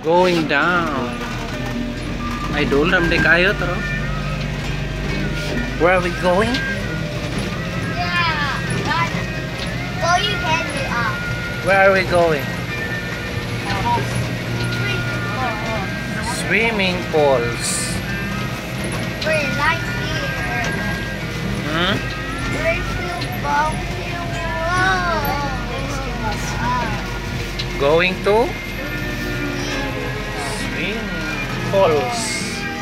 Going down. Idol ramday kayo taro. Where are we going? Yeah. Well, you can do up. Where are we going? Swimming pools. We're right here. Hmm? We're. Whoa. Going to swimming pools.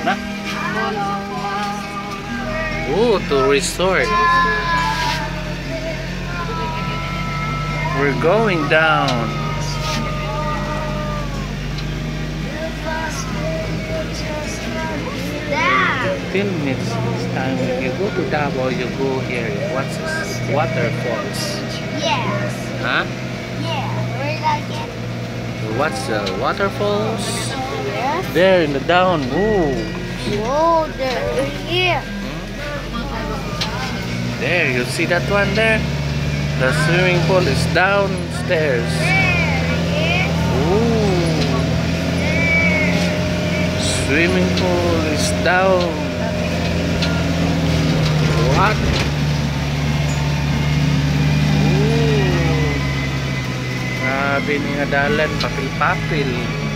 Na? Ooh, to resort. We're going down. Yeah. 10 minutes this time. If you go to Davao, you go here. What's this? Waterfalls. Yes. Huh? Yeah. We're like it. What's the waterfalls? There in the down. Ooh. Whoa, they're here. There, you see that one there? The swimming pool is downstairs. There, Ooh. Swimming pool is down. What? Grabe ni nga dalan, papil-papil.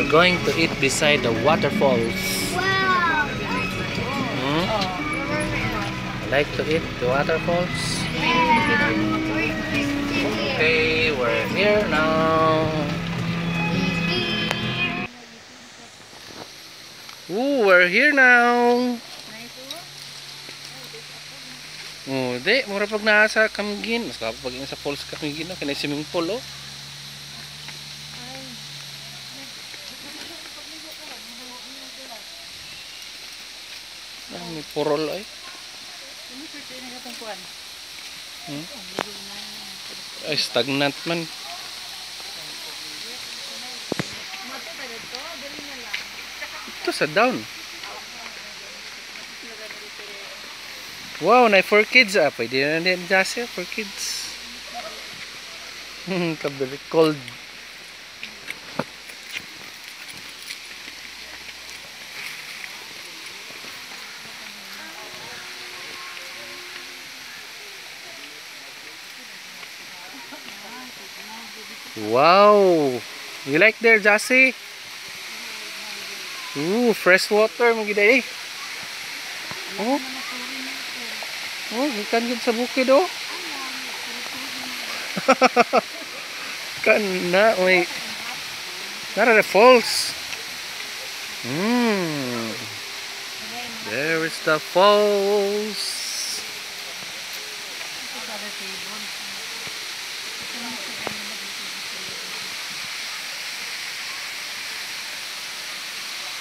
We're going to eat beside the waterfalls. Wow. Hmm? Like to eat the waterfalls? Okay, we're here now. Ooh, we're here now. Oh, di, mura pag nasa Camiguin. Mas kapag sa falls Camiguin, no? Kanay swimming pool, oh. Ah, may purol, ay. Hmm? Ay, stagnant man. Ito sa down. Wow, na for kids ah. Pwede na din Jase for kids. Kabili cold. Wow! You like there, Jassy? Ooh, fresh water mo gida eh. Oh. Oh, gikan gid sa bukid oh. Kana, wait. Nara the falls. Hmm. There is the falls.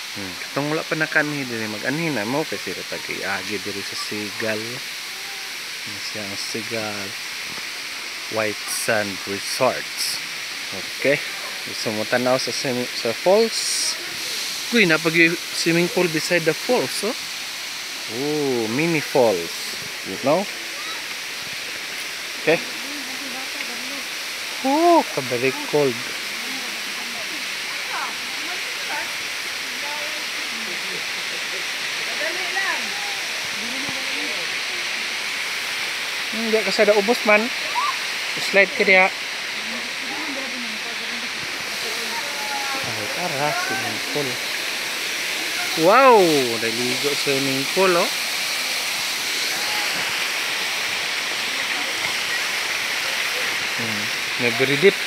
Hmm. Katong wala pa nakanhi diri mag-anhi na mo kasi katag iagi diri sa Sigal. Ano siya ang Sigal White Sand Resorts. Okay. Gusto mo sa swimming, sa falls. Uy, napag swimming pool beside the falls, oh. Oh, mini falls. You know? Okay. Oh, very cold. Hindi ka sa ubos man. Slide ka diya. Ay, tara, swimming pool. Wow! Naligo swimming pool, oh. Hmm. Deep.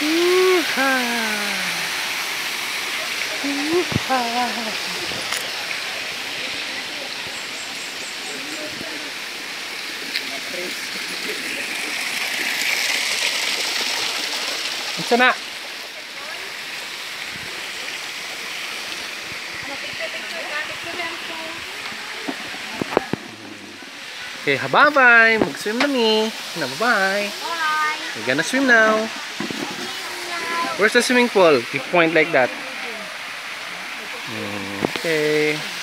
Yeehaw! Ito na. Okay, bye-bye. Mag-swim na mi. Na, bye-bye. Bye. We're gonna swim now. Where's the swimming pool? You point like that. Mm, Okay.